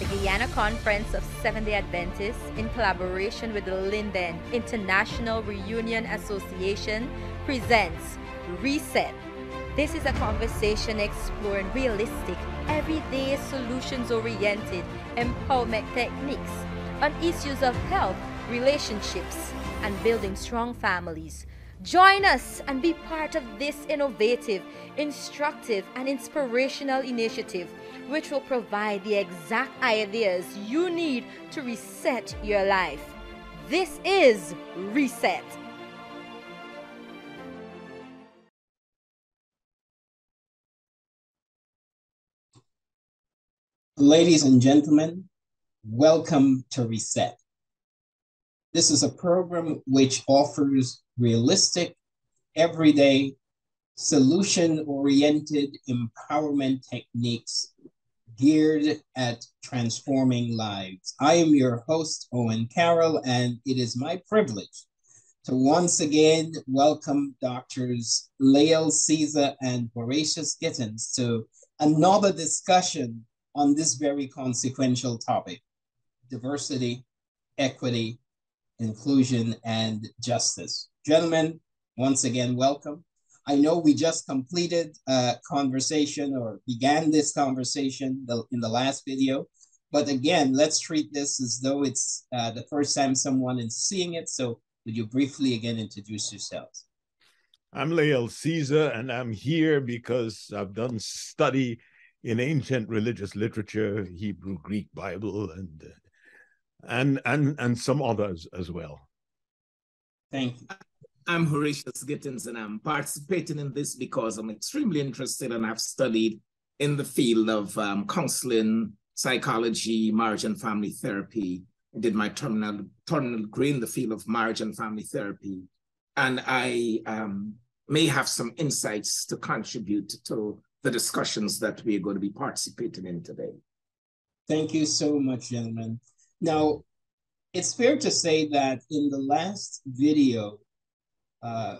The Guyana Conference of Seventh day Adventists, in collaboration with the Linden International Reunion Association, presents Reset. This is a conversation exploring realistic, everyday, solutions oriented empowerment techniques on issues of health, relationships, and building strong families. Join us and be part of this innovative, instructive, and inspirational initiative, which will provide the exact ideas you need to reset your life. This is Reset. Ladies and gentlemen, welcome to Reset. This is a program which offers realistic, everyday, solution oriented empowerment techniques geared at transforming lives. I am your host, Owen Carroll, and it is my privilege to once again welcome Doctors Lael Caesar and Horatius Gittins to another discussion on this very consequential topic diversity, equity, inclusion, and justice. Gentlemen, once again, welcome. I know we just completed a conversation or began this conversation in the last video, but again, let's treat this as though it's uh, the first time someone is seeing it. So would you briefly again introduce yourselves? I'm Lael Caesar, and I'm here because I've done study in ancient religious literature, Hebrew, Greek, Bible, and and and and some others as well. Thank you. I'm Horatius Gittins, and I'm participating in this because I'm extremely interested and I've studied in the field of um, counseling, psychology, marriage and family therapy. I did my terminal, terminal degree in the field of marriage and family therapy. And I um, may have some insights to contribute to the discussions that we're going to be participating in today. Thank you so much, gentlemen. Now, it's fair to say that in the last video, uh,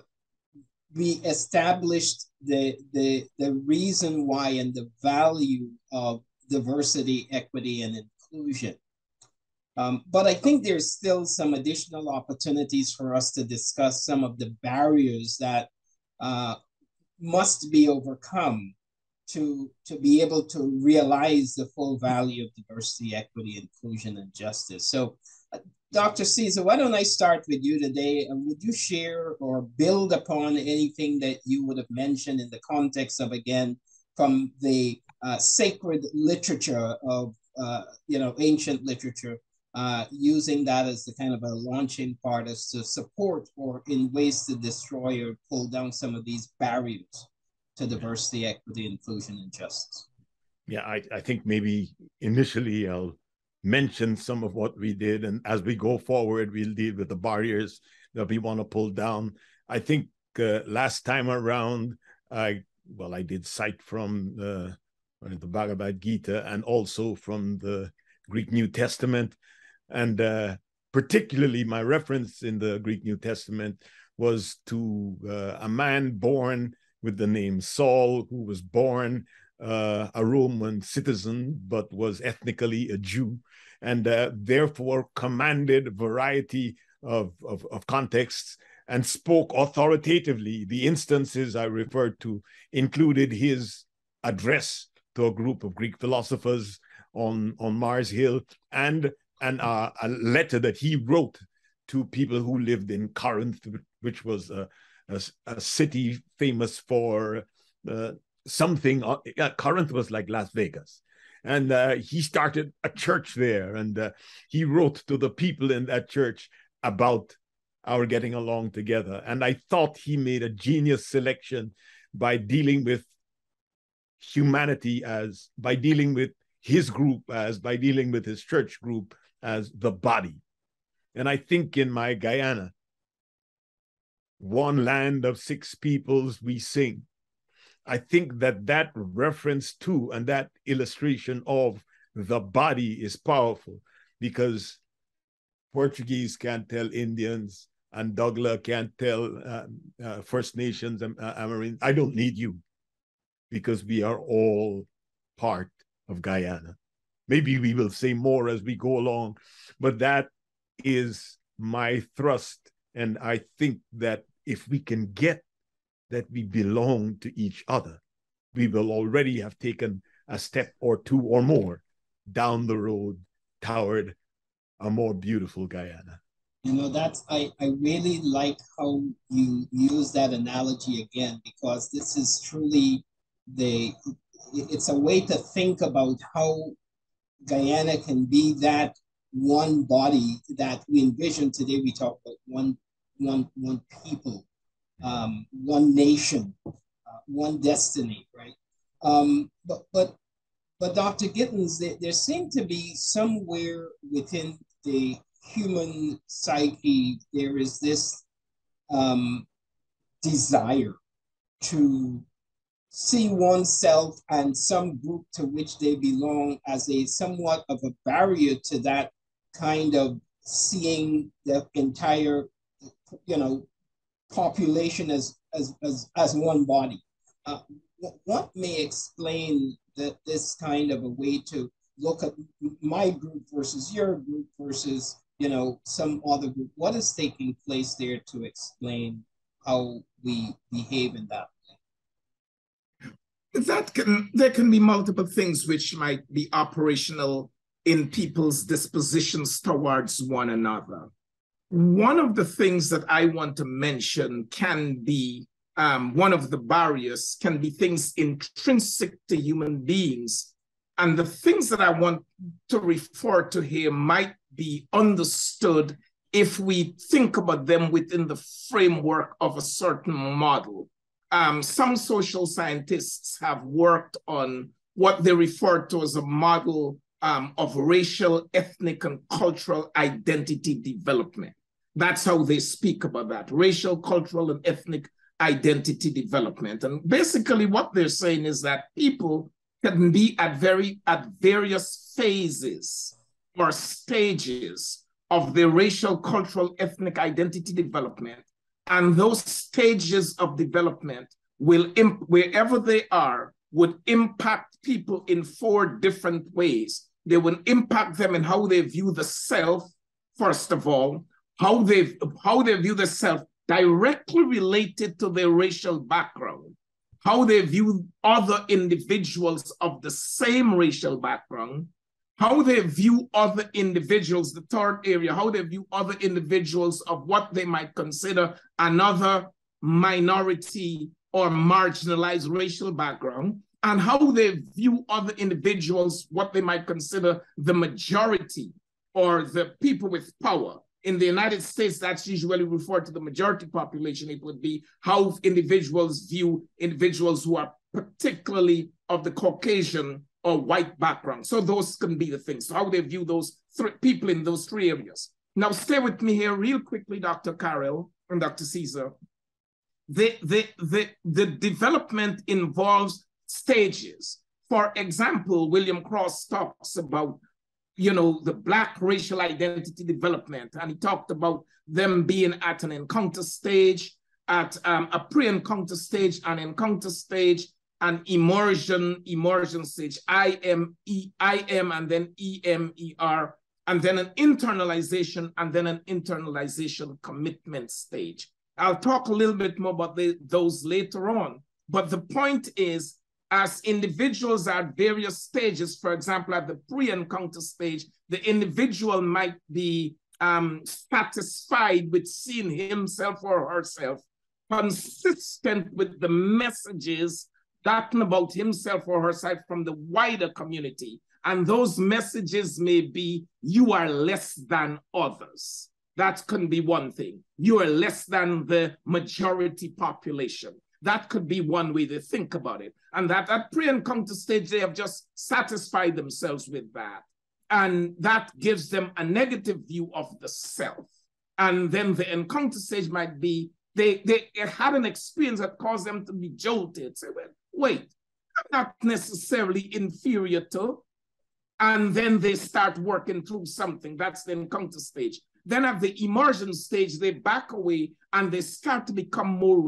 we established the, the, the reason why and the value of diversity, equity, and inclusion. Um, but I think there's still some additional opportunities for us to discuss some of the barriers that uh, must be overcome to, to be able to realize the full value of diversity, equity, inclusion, and justice. So Dr. Caesar, why don't I start with you today? And would you share or build upon anything that you would have mentioned in the context of, again, from the uh, sacred literature of, uh, you know, ancient literature, uh, using that as the kind of a launching part as to support or in ways to destroy or pull down some of these barriers to diversity, equity, inclusion, and justice? Yeah, I, I think maybe initially I'll mention some of what we did. And as we go forward, we'll deal with the barriers that we want to pull down. I think uh, last time around, I well, I did cite from the, the Bhagavad Gita and also from the Greek New Testament. And uh, particularly, my reference in the Greek New Testament was to uh, a man born with the name Saul, who was born uh, a Roman citizen, but was ethnically a Jew, and uh, therefore commanded variety of, of, of contexts and spoke authoritatively. The instances I referred to included his address to a group of Greek philosophers on, on Mars Hill and, and uh, a letter that he wrote to people who lived in Corinth, which was a, a, a city famous for uh, something. Uh, Corinth was like Las Vegas. And uh, he started a church there, and uh, he wrote to the people in that church about our getting along together. And I thought he made a genius selection by dealing with humanity as, by dealing with his group as, by dealing with his church group as the body. And I think in my Guyana, one land of six peoples we sing I think that that reference to and that illustration of the body is powerful because Portuguese can't tell Indians and Douglas can't tell uh, uh, First Nations and uh, I don't need you because we are all part of Guyana. maybe we will say more as we go along, but that is my thrust. And I think that if we can get that we belong to each other, we will already have taken a step or two or more down the road toward a more beautiful Guyana. You know, that's I, I really like how you use that analogy again because this is truly the it's a way to think about how Guyana can be that one body that we envision today. We talk about one one one people, um, one nation, uh, one destiny, right? Um, but but but Dr. Gittins, there, there seemed to be somewhere within the human psyche, there is this um, desire to see oneself and some group to which they belong as a somewhat of a barrier to that kind of seeing the entire, you know, population as as as, as one body. Uh, what may explain that this kind of a way to look at my group versus your group versus you know some other group? What is taking place there to explain how we behave in that way? That can there can be multiple things which might be operational in people's dispositions towards one another one of the things that i want to mention can be um, one of the barriers can be things intrinsic to human beings. And the things that I want to refer to here might be understood if we think about them within the framework of a certain model. Um, some social scientists have worked on what they refer to as a model um, of racial, ethnic, and cultural identity development. That's how they speak about that racial, cultural, and ethnic identity development. And basically what they're saying is that people can be at very at various phases or stages of the racial, cultural, ethnic identity development. And those stages of development will, wherever they are, would impact people in four different ways. They will impact them in how they view the self, first of all, how they how they view the self directly related to their racial background, how they view other individuals of the same racial background, how they view other individuals, the third area, how they view other individuals of what they might consider another minority or marginalized racial background, and how they view other individuals, what they might consider the majority or the people with power in the United States, that's usually referred to the majority population. It would be how individuals view individuals who are particularly of the Caucasian or white background. So those can be the things. So how they view those three people in those three areas. Now stay with me here real quickly, Dr. Carroll and Dr. Caesar. The, the, the, the development involves stages. For example, William Cross talks about you know, the Black racial identity development. And he talked about them being at an encounter stage, at um, a pre-encounter stage, an encounter stage, an immersion, immersion stage, I-M-E, I-M, and then E-M-E-R, and then an internalization, and then an internalization commitment stage. I'll talk a little bit more about the, those later on. But the point is as individuals at various stages, for example, at the pre-encounter stage, the individual might be um, satisfied with seeing himself or herself consistent with the messages gotten about himself or herself from the wider community. And those messages may be, you are less than others. That can be one thing. You are less than the majority population. That could be one way to think about it. And that at pre-encounter stage, they have just satisfied themselves with that. And that gives them a negative view of the self. And then the encounter stage might be they, they had an experience that caused them to be jolted. Say, well, wait, I'm not necessarily inferior to. And then they start working through something. That's the encounter stage. Then at the immersion stage, they back away and they start to become more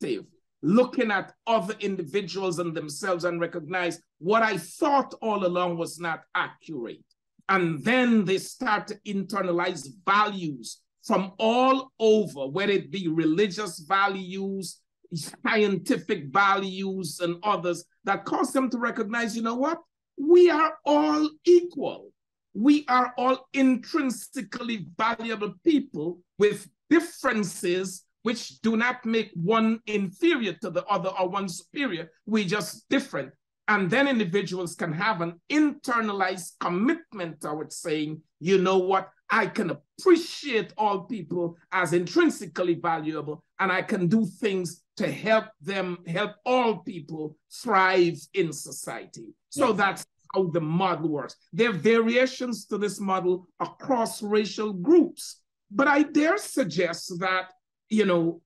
effective looking at other individuals and themselves and recognize what I thought all along was not accurate. And then they start to internalize values from all over, whether it be religious values, scientific values, and others that cause them to recognize, you know what? We are all equal. We are all intrinsically valuable people with differences which do not make one inferior to the other or one superior. We're just different. And then individuals can have an internalized commitment towards saying, you know what, I can appreciate all people as intrinsically valuable, and I can do things to help them, help all people thrive in society. So that's how the model works. There are variations to this model across racial groups. But I dare suggest that, you know,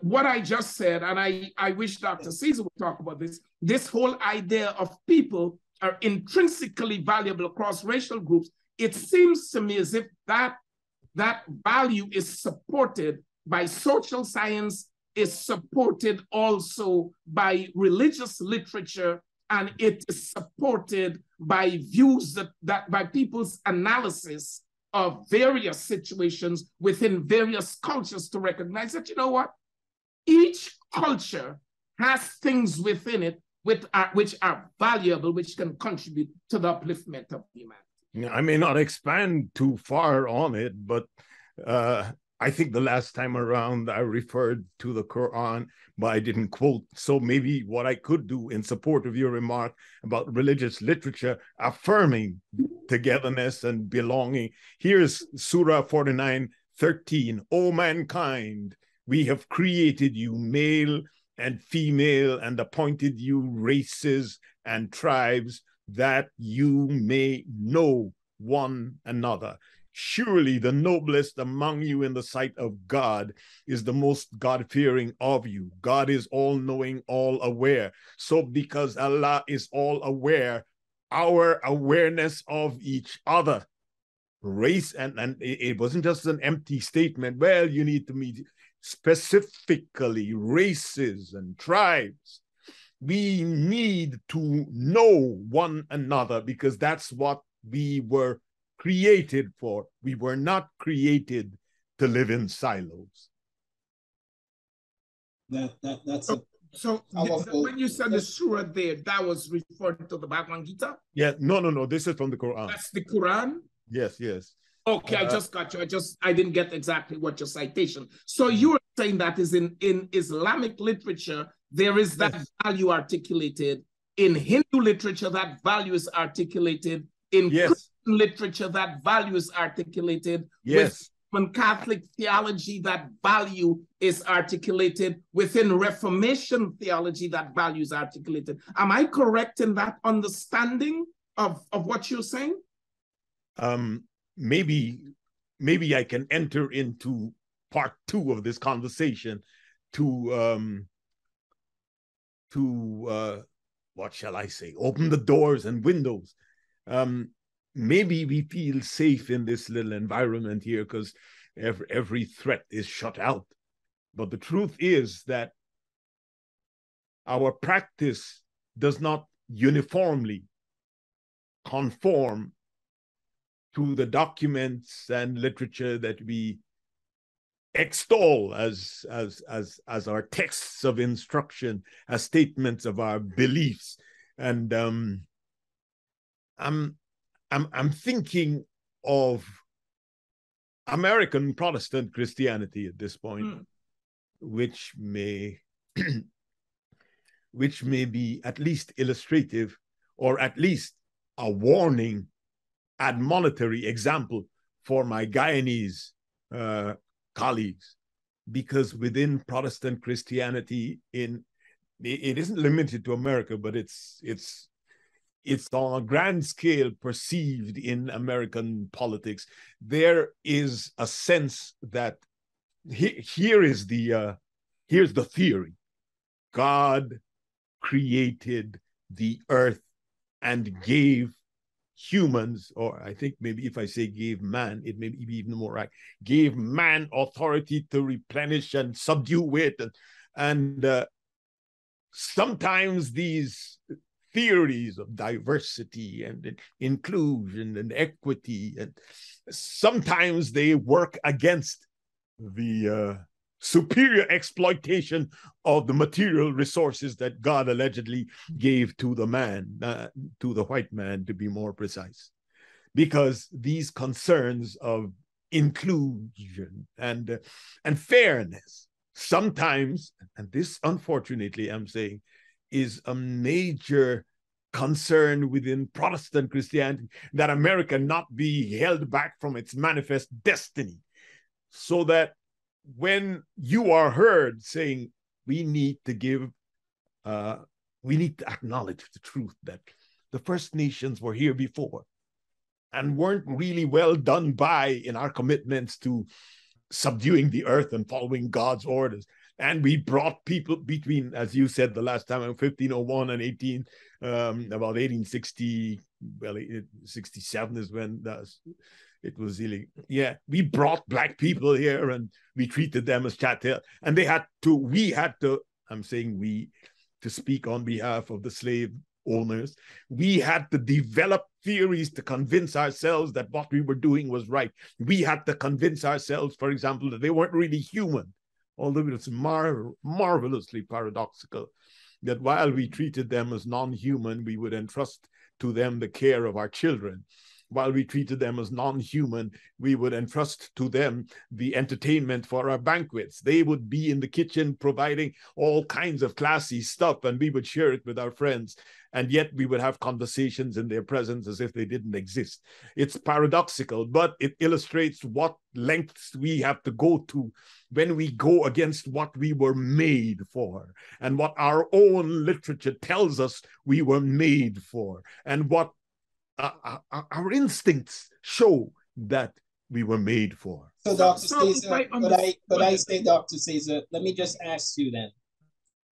what I just said, and I, I wish Dr. Caesar would talk about this, this whole idea of people are intrinsically valuable across racial groups, it seems to me as if that, that value is supported by social science, is supported also by religious literature, and it is supported by views that, that by people's analysis of various situations within various cultures to recognize that, you know what? Each culture has things within it which are, which are valuable, which can contribute to the upliftment of humanity. I may not expand too far on it, but uh, I think the last time around I referred to the Quran, but I didn't quote. So maybe what I could do in support of your remark about religious literature affirming togetherness and belonging. Here's Surah 49 13. O mankind, we have created you male and female and appointed you races and tribes that you may know one another. Surely the noblest among you in the sight of God is the most God fearing of you. God is all knowing, all aware. So, because Allah is all aware, our awareness of each other, race, and, and it wasn't just an empty statement. Well, you need to meet specifically races and tribes. We need to know one another because that's what we were created for. We were not created to live in silos. That, that that's a So Powerful. when you said the surah there, that was referring to the Bhagavad Gita? Yeah, no, no, no. This is from the Quran. That's the Quran? Yes, yes. Okay, I Uh, just got you. I just I didn't get exactly what your citation. So you're saying that is in in Islamic literature there is that value articulated in Hindu literature that value is articulated in Yes. Christian literature that value is articulated Yes. within Catholic theology that value is articulated within Reformation theology that value is articulated. Am I correct in that understanding of of what you're saying? um, maybe maybe I can enter into part two of this conversation to um, to uh, what shall I say? Open the doors and windows. Um, maybe we feel safe in this little environment here because every, every threat is shut out. But the truth is that our practice does not uniformly conform to the documents and literature that we extol as as as as our texts of instruction as statements of our beliefs and um i'm i'm i'm thinking of american protestant christianity at this point Mm. which may which may be at least illustrative or at least a warning admonitory example for my Guyanese uh, colleagues, because within Protestant Christianity, in it it isn't limited to America, but it's it's it's on a grand scale perceived in American politics. There is a sense that he, here is the uh, here's the theory: God created the earth and gave humans, or I think maybe if I say gave man, it may be even more right, gave man authority to replenish and subdue it. And, and uh, sometimes these theories of diversity and inclusion and equity and sometimes they work against the uh, superior exploitation of the material resources that God allegedly gave to the man, uh, to the white man, to be more precise. Because these concerns of inclusion and, uh, and fairness sometimes, and this unfortunately I'm saying, is a major concern within Protestant Christianity that America not be held back from its manifest destiny. So that when you are heard saying we need to give uh, we need to acknowledge the truth that the first nations were here before and weren't really well done by in our commitments to subduing the earth and following god's orders and we brought people between as you said the last time 1501 and 18 um, about 1860 well 67 is when that's it was really yeah we brought black people here and we treated them as chattel and they had to we had to i'm saying we to speak on behalf of the slave owners we had to develop theories to convince ourselves that what we were doing was right. We had to convince ourselves for example that they weren't really human although it's mar- marvelously paradoxical that while we treated them as non-human we would entrust to them the care of our children while we treated them as non-human, we would entrust to them the entertainment for our banquets. They would be in the kitchen providing all kinds of classy stuff, and we would share it with our friends. And yet we would have conversations in their presence as if they didn't exist. It's paradoxical, but it illustrates what lengths we have to go to when we go against what we were made for and what our own literature tells us we were made for and what uh, our instincts show that we were made for. So, Dr. So, Caesar, but I, but I say, Dr. Caesar, let me just ask you then,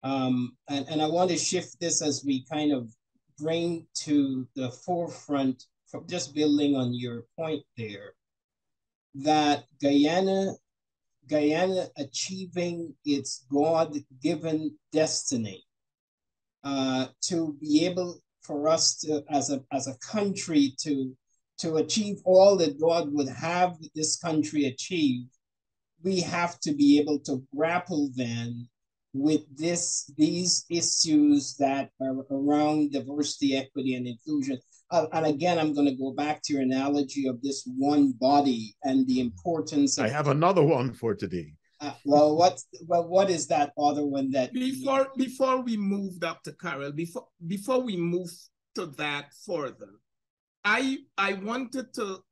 um, and, and I want to shift this as we kind of bring to the forefront, from just building on your point there, that Guyana, Guyana achieving its God-given destiny uh, to be able for us to, as a, as a country to, to achieve all that God would have this country achieve, we have to be able to grapple then with this these issues that are around diversity, equity, and inclusion. Uh, and again, I'm going to go back to your analogy of this one body and the importance. I have another one for today. Uh, well, what well, what is that other one that before before we move, Dr. Carroll, before before we move to that further, I I wanted to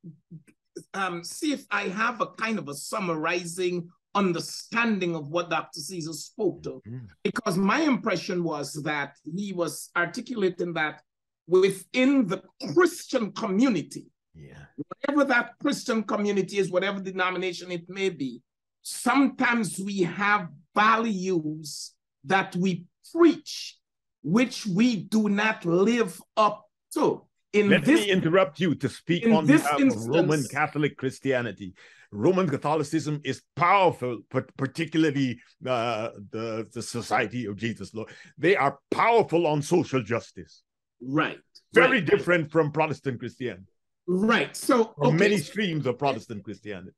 um, see if I have a kind of a summarizing understanding of what Dr. Caesar spoke to, mm-hmm. because my impression was that he was articulating that within the Christian community, yeah. whatever that Christian community is, whatever denomination it may be, sometimes we have values that we preach, which we do not live up to. In Let this, me interrupt you to speak on behalf instance, of Roman Catholic Christianity. Roman Catholicism is powerful, but particularly uh, the, the Society of Jesus Lord. They are powerful on social justice. Right. Very right. different from Protestant Christianity. Right. So okay. many streams of Protestant Christianity.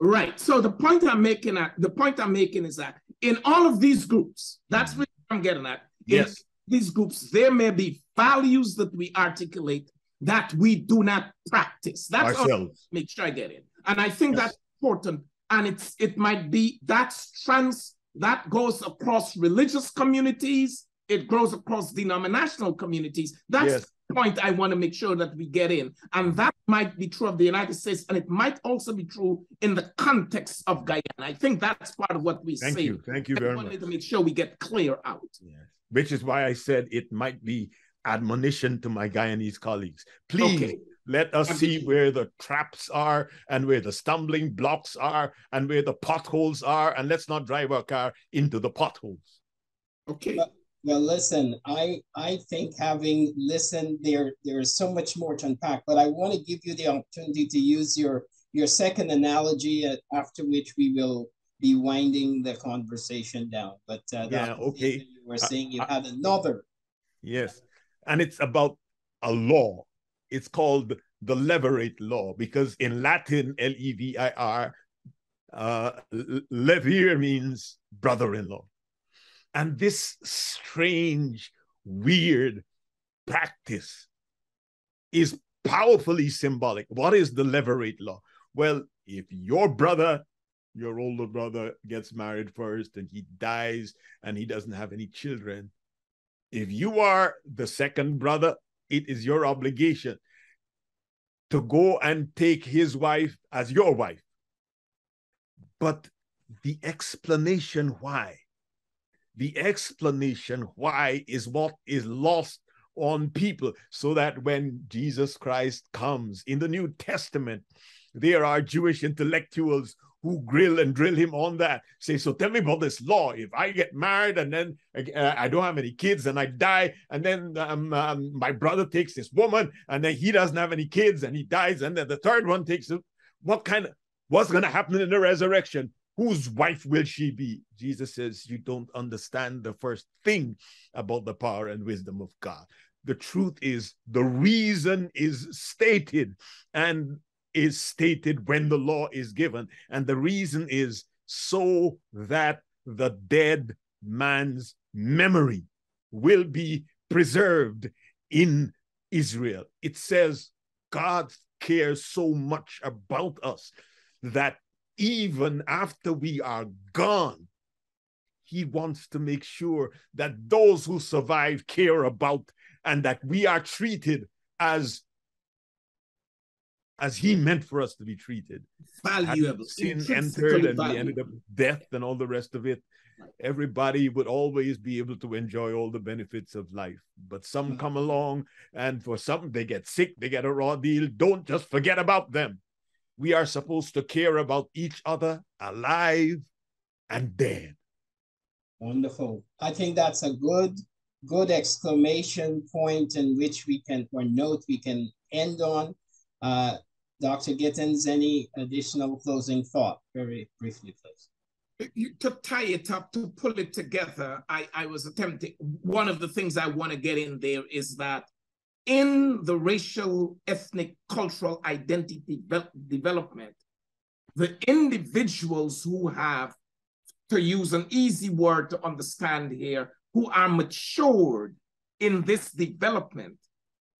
Right. So the point I'm making at the point I'm making is that in all of these groups, that's what I'm getting at. Yes. these groups, there may be values that we articulate that we do not practice. That's ourselves. make sure I get it. And I think yes. that's important. And it's it might be that's trans that goes across religious communities, it goes across denominational communities. That's yes point I want to make sure that we get in. And that might be true of the United States, and it might also be true in the context of Guyana. I think that's part of what we Thank say. you. Thank you very I much. wanted to make sure we get clear out. Yes. Which is why I said it might be admonition to my Guyanese colleagues. Please okay. Let us see where the traps are and where the stumbling blocks are and where the potholes are, and let's not drive our car into the potholes. Okay. Well, listen, I I think having listened, there there is so much more to unpack. But I want to give you the opportunity to use your your second analogy, uh, after which we will be winding the conversation down. But uh, yeah, okay. You were saying you I, had another. Yes, and it's about a law. It's called the levirate law because in Latin, L E V I R, uh, levir means brother-in-law, and this strange, weird practice is powerfully symbolic. What is the levirate law? Well, if your brother, your older brother, gets married first and he dies and he doesn't have any children, if you are the second brother, it is your obligation to go and take his wife as your wife. But the explanation why, the explanation why is what is lost on people so that when Jesus Christ comes in the New Testament, there are Jewish intellectuals who grill and drill him on that. Say, so tell me about this law. If I get married and then uh, I don't have any kids and I die, and then um, um, my brother takes this woman and then he doesn't have any kids and he dies, and then the third one takes it, what kind of what's going to happen in the resurrection? Whose wife will she be? Jesus says, You don't understand the first thing about the power and wisdom of God. The truth is, the reason is stated, and is stated when the law is given. And the reason is so that the dead man's memory will be preserved in Israel. It says God cares so much about us that even after we are gone, he wants to make sure that those who survive care about and that we are treated as as he meant for us to be treated. Valuable. Sin entered and valuable. we ended up death and all the rest of it. Everybody would always be able to enjoy all the benefits of life. But some come along and for some they get sick, they get a raw deal. Don't just forget about them. We are supposed to care about each other alive and dead. Wonderful. I think that's a good, good exclamation point in which we can, or note we can end on. Uh, Dr. Gittins, any additional closing thought? Very briefly, please. You, to tie it up, to pull it together, I, I was attempting, one of the things I want to get in there is that in the racial, ethnic, cultural identity development, the individuals who have, to use an easy word to understand here, who are matured in this development,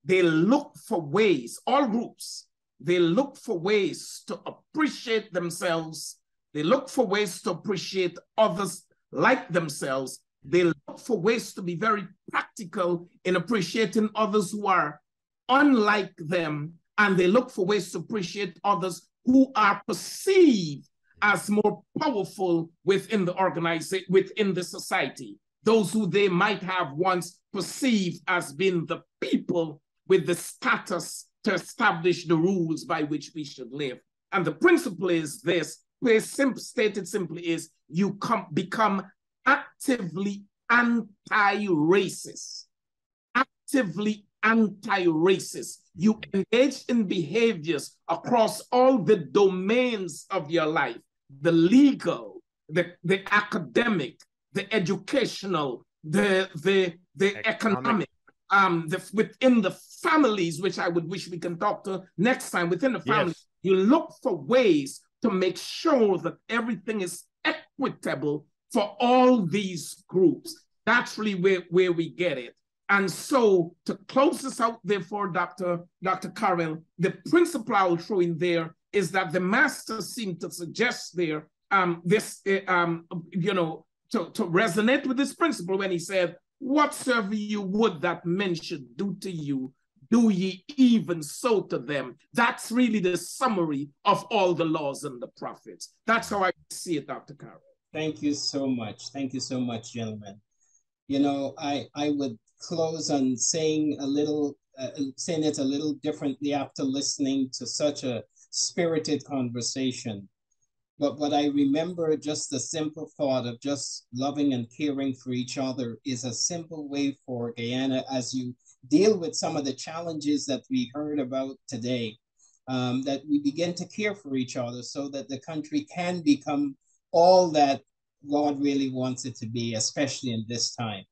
they look for ways, all groups, they look for ways to appreciate themselves. They look for ways to appreciate others like themselves. They look for ways to be very practical in appreciating others who are unlike them. And they look for ways to appreciate others who are perceived as more powerful within the organization, within the society. Those who they might have once perceived as being the people with the status to establish the rules by which we should live. And the principle is this, stated simply is you come, become actively anti-racist, actively anti-racist. You engage in behaviors across all the domains of your life, the legal, the, the academic, the educational, the, the, the economic, economic um, the, within the families, which I would wish we can talk to next time, within the family, yes. you look for ways to make sure that everything is equitable for all these groups. That's really where, where we get it. And so to close this out, therefore, Dr. Dr. Carroll, the principle I will throw in there is that the master seemed to suggest there um, this, uh, um, you know, to, to resonate with this principle when he said, whatsoever you would that men should do to you, do ye even so to them. That's really the summary of all the laws and the prophets. That's how I see it, Dr. Carroll. Thank you so much. Thank you so much, gentlemen. You know, I, I would close on saying a little, uh, saying it a little differently after listening to such a spirited conversation. But what I remember, just the simple thought of just loving and caring for each other is a simple way for Guyana as you deal with some of the challenges that we heard about today, um, that we begin to care for each other so that the country can become all that God really wants it to be, especially in this time.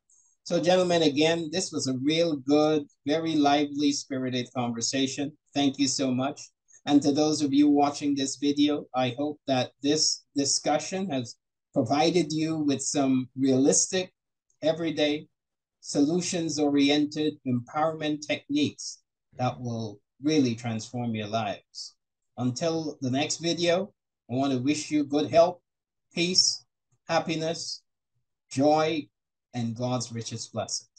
So, gentlemen, again, this was a real good, very lively, spirited conversation. Thank you so much. And to those of you watching this video, I hope that this discussion has provided you with some realistic, everyday, solutions-oriented empowerment techniques that will really transform your lives. Until the next video, I want to wish you good health, peace, happiness, joy, and God's richest blessings.